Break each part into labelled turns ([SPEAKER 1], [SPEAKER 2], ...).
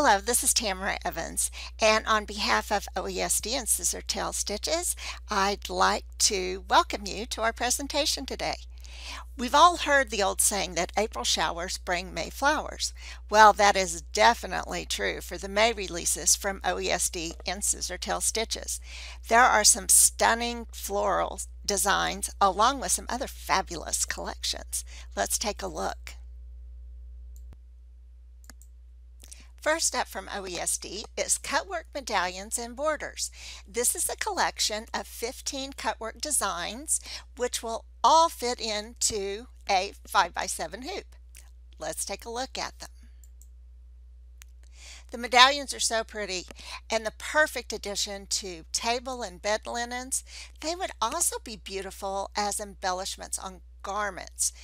[SPEAKER 1] Hello, this is Tamara Evans, and on behalf of OESD and Scissortail Stitches, I'd like to welcome you to our presentation today. We've all heard the old saying that April showers bring May flowers. Well, that is definitely true for the May releases from OESD and Scissortail Stitches. There are some stunning floral designs along with some other fabulous collections. Let's take a look. First up from OESD is Cutwork Medallions and Borders. This is a collection of 15 cutwork designs which will all fit into a 5x7 hoop. Let's take a look at them. The medallions are so pretty and the perfect addition to table and bed linens. They would also be beautiful as embellishments on garments.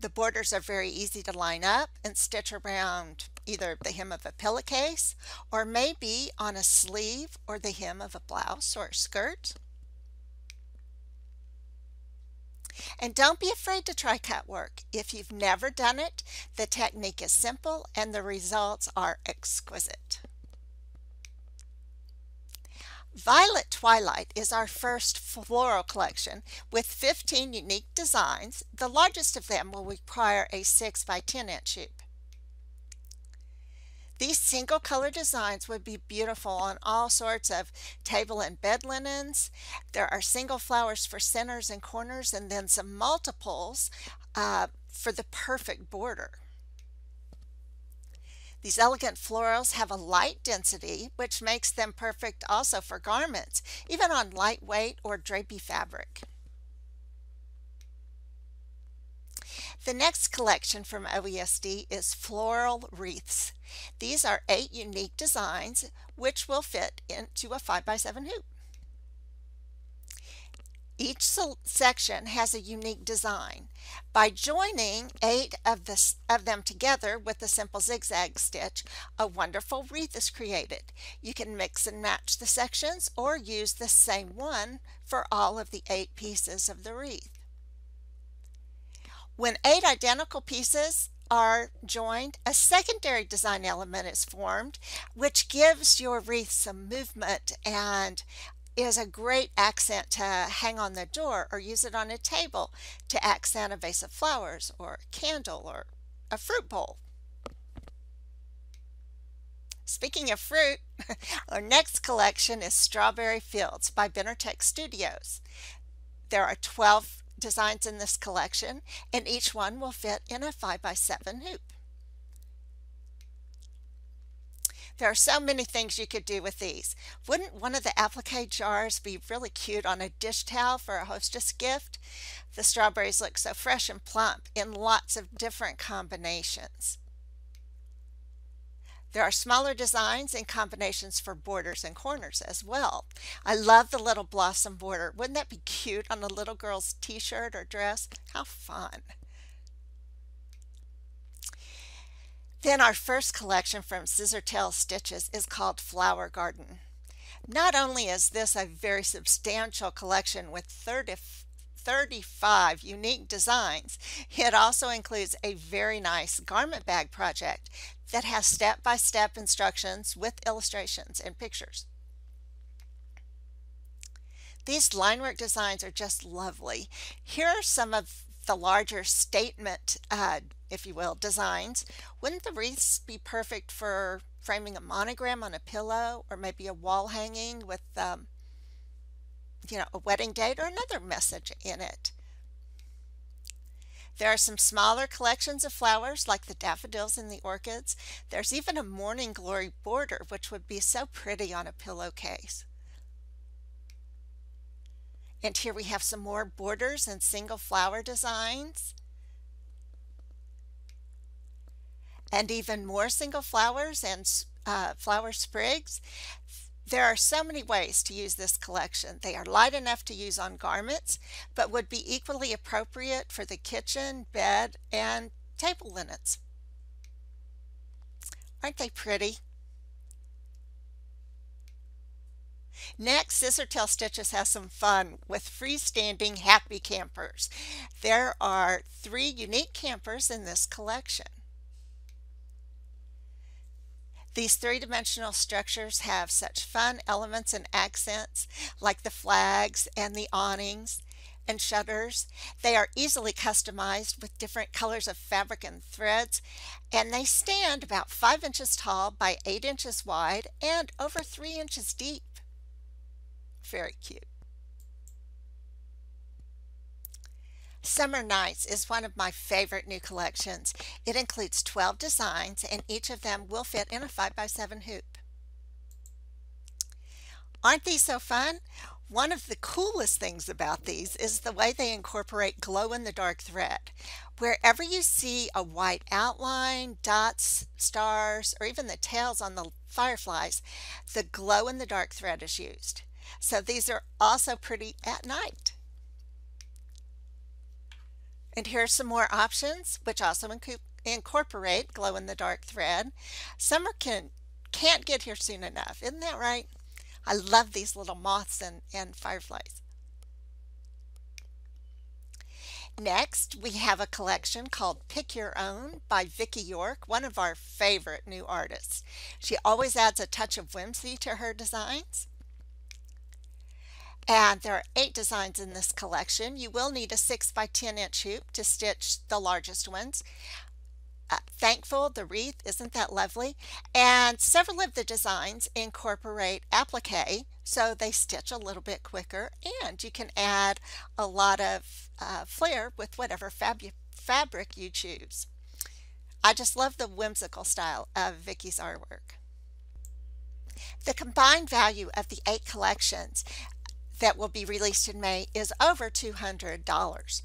[SPEAKER 1] The borders are very easy to line up and stitch around either the hem of a pillowcase or maybe on a sleeve or the hem of a blouse or a skirt. And don't be afraid to try cut work. If you've never done it, the technique is simple and the results are exquisite. Violet Twilight is our first floral collection with 15 unique designs. The largest of them will require a 6 by 10 inch hoop. These single color designs would be beautiful on all sorts of table and bed linens. There are single flowers for centers and corners and then some multiples uh, for the perfect border. These elegant florals have a light density, which makes them perfect also for garments, even on lightweight or drapey fabric. The next collection from OESD is Floral Wreaths. These are eight unique designs which will fit into a 5x7 hoop. Each section has a unique design. By joining eight of, the, of them together with a simple zigzag stitch, a wonderful wreath is created. You can mix and match the sections or use the same one for all of the eight pieces of the wreath. When eight identical pieces are joined, a secondary design element is formed, which gives your wreath some movement and is a great accent to hang on the door or use it on a table to accent a vase of flowers or a candle or a fruit bowl. Speaking of fruit, our next collection is Strawberry Fields by Benartex Studios. There are 12 designs in this collection and each one will fit in a 5x7 hoop. There are so many things you could do with these. Wouldn't one of the applique jars be really cute on a dish towel for a hostess gift? The strawberries look so fresh and plump in lots of different combinations. There are smaller designs and combinations for borders and corners as well. I love the little blossom border. Wouldn't that be cute on a little girl's t-shirt or dress? How fun. Then our first collection from Scissortail Stitches is called Flower Garden. Not only is this a very substantial collection with 30, 35 unique designs, it also includes a very nice garment bag project that has step-by-step -step instructions with illustrations and pictures. These line work designs are just lovely. Here are some of the larger statement uh, if you will, designs, wouldn't the wreaths be perfect for framing a monogram on a pillow or maybe a wall hanging with, um, you know, a wedding date or another message in it? There are some smaller collections of flowers like the daffodils and the orchids. There's even a morning glory border which would be so pretty on a pillowcase. And here we have some more borders and single flower designs. and even more single flowers and uh, flower sprigs. There are so many ways to use this collection. They are light enough to use on garments, but would be equally appropriate for the kitchen, bed, and table linens. Aren't they pretty? Next, Scissortail Stitches has some fun with freestanding happy campers. There are three unique campers in this collection. These three-dimensional structures have such fun elements and accents like the flags and the awnings and shutters. They are easily customized with different colors of fabric and threads and they stand about 5 inches tall by 8 inches wide and over 3 inches deep. Very cute. Summer Nights is one of my favorite new collections. It includes 12 designs and each of them will fit in a 5x7 hoop. Aren't these so fun? One of the coolest things about these is the way they incorporate glow-in-the-dark thread. Wherever you see a white outline, dots, stars, or even the tails on the fireflies, the glow-in-the-dark thread is used. So these are also pretty at night. And here are some more options, which also incorporate glow-in-the-dark thread. Summer can, can't get here soon enough. Isn't that right? I love these little moths and, and fireflies. Next, we have a collection called Pick Your Own by Vicki York, one of our favorite new artists. She always adds a touch of whimsy to her designs. And there are eight designs in this collection. You will need a 6 by 10 inch hoop to stitch the largest ones. Uh, thankful, the wreath, isn't that lovely? And several of the designs incorporate applique, so they stitch a little bit quicker, and you can add a lot of uh, flair with whatever fab fabric you choose. I just love the whimsical style of Vicki's artwork. The combined value of the eight collections that will be released in May is over $200.